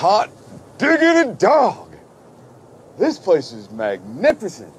hot digging dog. This place is magnificent.